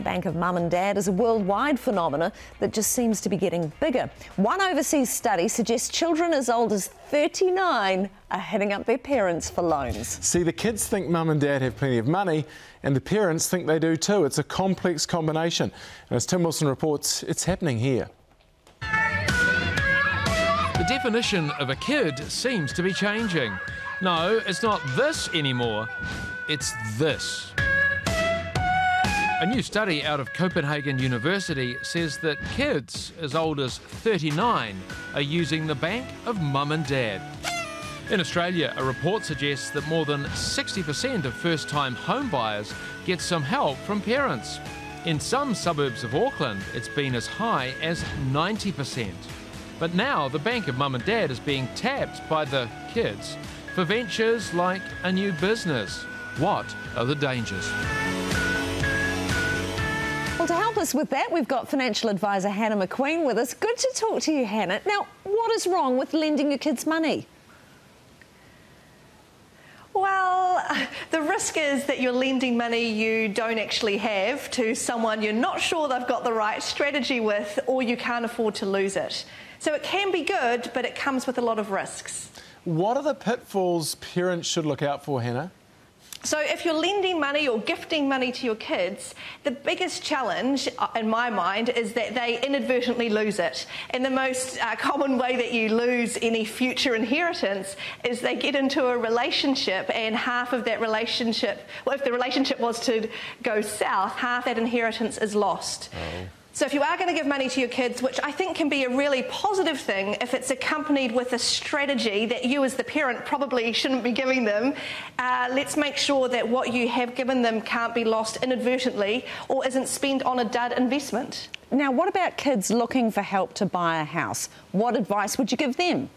The bank of mum and dad is a worldwide phenomenon that just seems to be getting bigger. One overseas study suggests children as old as 39 are hitting up their parents for loans. See, the kids think mum and dad have plenty of money, and the parents think they do too. It's a complex combination. And as Tim Wilson reports, it's happening here. The definition of a kid seems to be changing. No, it's not this anymore, it's this. A new study out of Copenhagen University says that kids as old as 39 are using the bank of mum and dad. In Australia, a report suggests that more than 60% of first time home buyers get some help from parents. In some suburbs of Auckland, it's been as high as 90%. But now the bank of mum and dad is being tapped by the kids for ventures like a new business. What are the dangers? Well, to help us with that, we've got financial advisor Hannah McQueen with us. Good to talk to you, Hannah. Now, what is wrong with lending your kids money? Well, the risk is that you're lending money you don't actually have to someone you're not sure they've got the right strategy with, or you can't afford to lose it. So it can be good, but it comes with a lot of risks. What are the pitfalls parents should look out for, Hannah? So, if you're lending money or gifting money to your kids, the biggest challenge, uh, in my mind, is that they inadvertently lose it. And the most uh, common way that you lose any future inheritance is they get into a relationship, and half of that relationship, well, if the relationship was to go south, half that inheritance is lost. Oh. So, if you are going to give money to your kids, which I think can be a really positive thing if it's accompanied with a strategy that you, as the parent, probably shouldn't be giving them, uh, let's make sure that what you have given them can't be lost inadvertently or isn't spent on a dud investment. Now, what about kids looking for help to buy a house? What advice would you give them?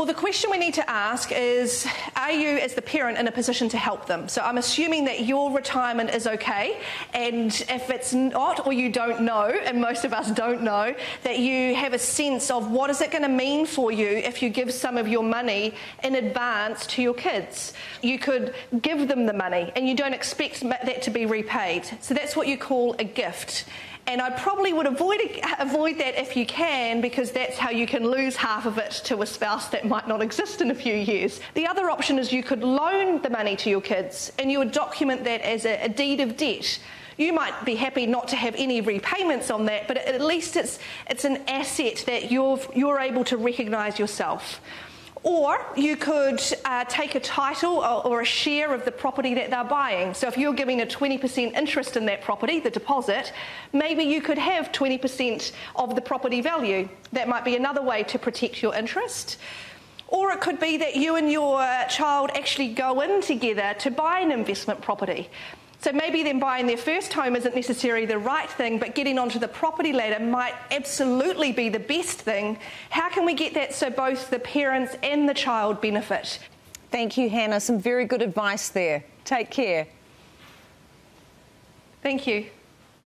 Well, the question we need to ask is Are you, as the parent, in a position to help them? So I'm assuming that your retirement is okay, and if it's not, or you don't know, and most of us don't know, that you have a sense of what is it going to mean for you if you give some of your money in advance to your kids. You could give them the money, and you don't expect that to be repaid. So that's what you call a gift. And I probably would avoid, avoid that if you can, because that's how you can lose half of it to a spouse that might not exist in a few years. The other option is you could loan the money to your kids and you would document that as a, a deed of debt. You might be happy not to have any repayments on that, but at least it's, it's an asset that you're, you're able to recognise yourself. Or you could uh, take a title or, or, a share of the property that they're buying. So if you're giving a 20% interest in that property, the deposit, maybe you could have 20% of the property value. That might be another way to protect your interest. Or it could be that you and your child actually go in together to buy an investment property. So maybe then buying their first home isn't necessarily the right thing, but getting onto the property ladder might absolutely be the best thing. How can we get that so both the parents and the child benefit? Thank you, Hannah. Some very good advice there. Take care. Thank you.